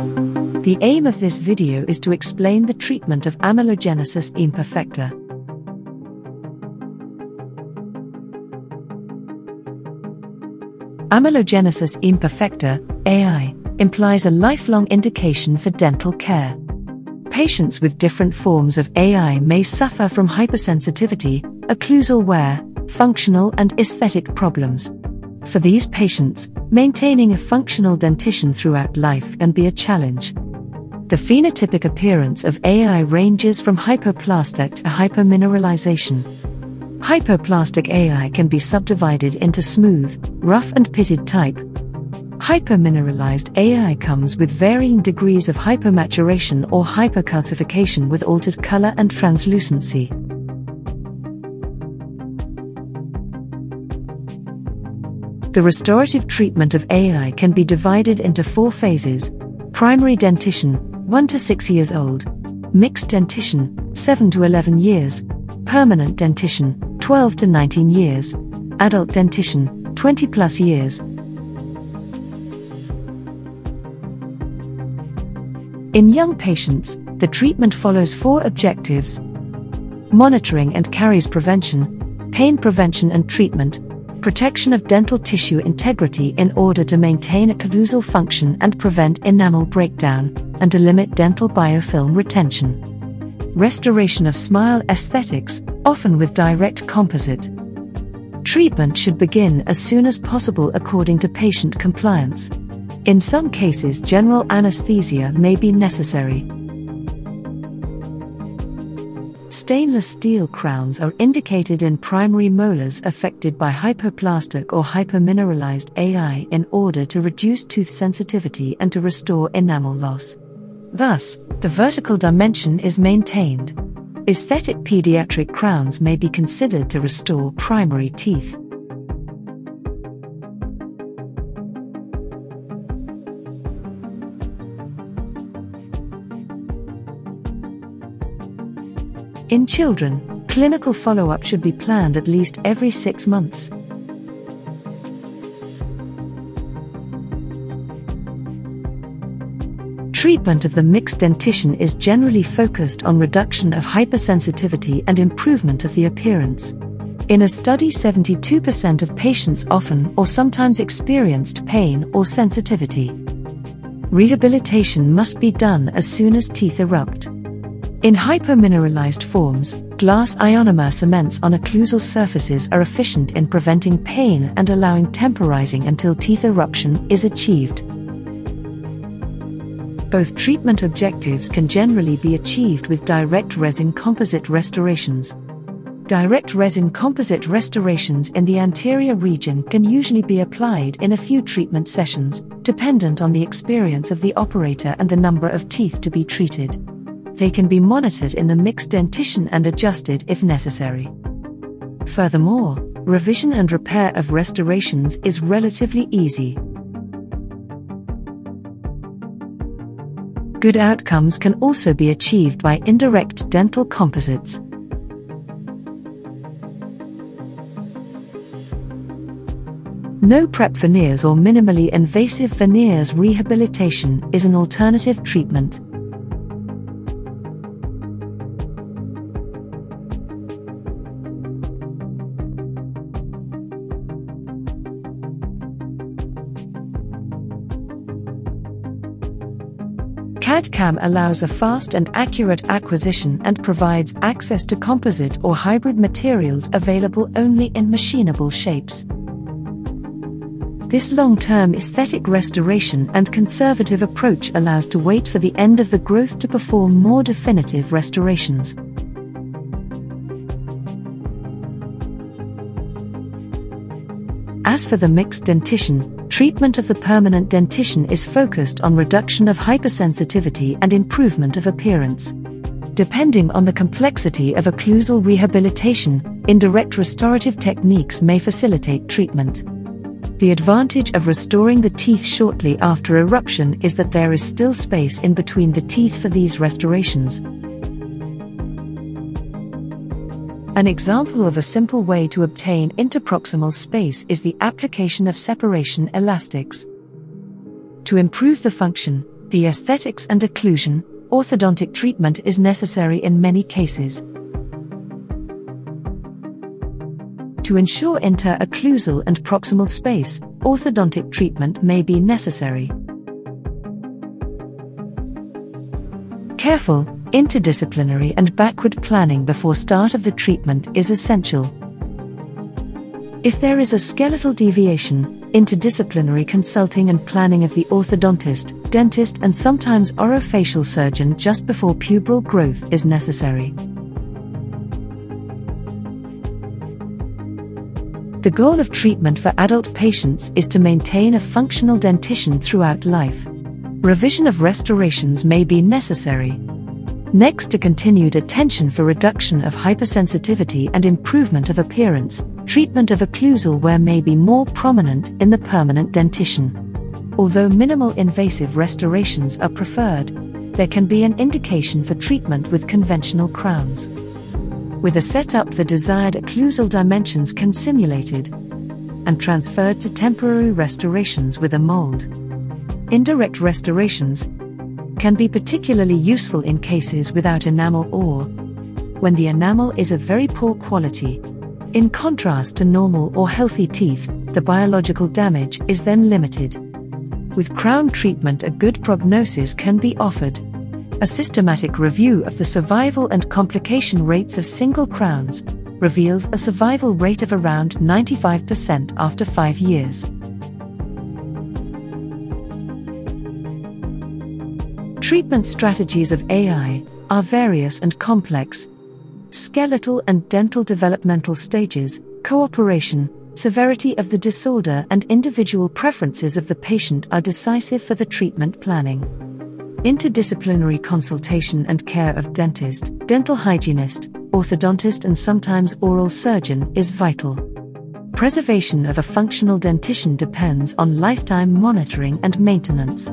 The aim of this video is to explain the treatment of amelogenesis imperfecta. Amelogenesis imperfecta, AI, implies a lifelong indication for dental care. Patients with different forms of AI may suffer from hypersensitivity, occlusal wear, functional and aesthetic problems. For these patients, maintaining a functional dentition throughout life can be a challenge. The phenotypic appearance of AI ranges from hypoplastic to hypermineralization. Hypoplastic AI can be subdivided into smooth, rough, and pitted type. Hypermineralized AI comes with varying degrees of hypermaturation or hypercalcification with altered color and translucency. The restorative treatment of AI can be divided into four phases. Primary dentition, 1 to 6 years old, mixed dentition, 7 to 11 years, permanent dentition, 12 to 19 years, adult dentition, 20 plus years. In young patients, the treatment follows four objectives. Monitoring and caries prevention, pain prevention and treatment, protection of dental tissue integrity in order to maintain occlusal function and prevent enamel breakdown, and to limit dental biofilm retention. Restoration of smile aesthetics, often with direct composite. Treatment should begin as soon as possible according to patient compliance. In some cases, general anesthesia may be necessary. Stainless steel crowns are indicated in primary molars affected by hypoplastic or hypermineralized AI in order to reduce tooth sensitivity and to restore enamel loss. Thus, the vertical dimension is maintained. Aesthetic pediatric crowns may be considered to restore primary teeth. In children, clinical follow up should be planned at least every six months. Treatment of the mixed dentition is generally focused on reduction of hypersensitivity and improvement of the appearance. In a study, 72% of patients often or sometimes experienced pain or sensitivity. Rehabilitation must be done as soon as teeth erupt. In hypermineralized forms, glass ionomer cements on occlusal surfaces are efficient in preventing pain and allowing temporizing until teeth eruption is achieved. Both treatment objectives can generally be achieved with direct resin composite restorations. Direct resin composite restorations in the anterior region can usually be applied in a few treatment sessions, dependent on the experience of the operator and the number of teeth to be treated. They can be monitored in the mixed dentition and adjusted if necessary. Furthermore, revision and repair of restorations is relatively easy. Good outcomes can also be achieved by indirect dental composites. No prep veneers or minimally invasive veneers rehabilitation is an alternative treatment. CAD-CAM allows a fast and accurate acquisition and provides access to composite or hybrid materials available only in machinable shapes. This long-term aesthetic restoration and conservative approach allows to wait for the end of the growth to perform more definitive restorations. As for the mixed dentition, treatment of the permanent dentition is focused on reduction of hypersensitivity and improvement of appearance. Depending on the complexity of occlusal rehabilitation, indirect restorative techniques may facilitate treatment. The advantage of restoring the teeth shortly after eruption is that there is still space in between the teeth for these restorations. An example of a simple way to obtain interproximal space is the application of separation elastics. To improve the function, The aesthetics and occlusion, orthodontic treatment is necessary in many cases. To ensure interocclusal and proximal space, orthodontic treatment may be necessary. Careful, interdisciplinary and backward planning before start of the treatment is essential. If there is a skeletal deviation, interdisciplinary consulting and planning of the orthodontist, dentist, and sometimes orofacial surgeon just before puberal growth is necessary. The goal of treatment for adult patients is to maintain a functional dentition throughout life. Revision of restorations may be necessary. Next to continued attention for reduction of hypersensitivity and improvement of appearance, treatment of occlusal wear may be more prominent in the permanent dentition. Although minimal invasive restorations are preferred, there can be an indication for treatment with conventional crowns. With a setup, the desired occlusal dimensions can simulated and transferred to temporary restorations with a mold. Indirect restorations can be particularly useful in cases without enamel or when the enamel is of very poor quality in contrast to normal or healthy teeth, the biological damage is then limited. With crown treatment, a good prognosis can be offered. A systematic review of the survival and complication rates of single crowns reveals a survival rate of around 95% after five years. Treatment strategies of AI are various and complex, skeletal and dental developmental stages, cooperation, severity of the disorder, and individual preferences of the patient are decisive for the treatment planning. Interdisciplinary consultation and care of dentist, dental hygienist, orthodontist, and sometimes oral surgeon is vital. Preservation of a functional dentition depends on lifetime monitoring and maintenance.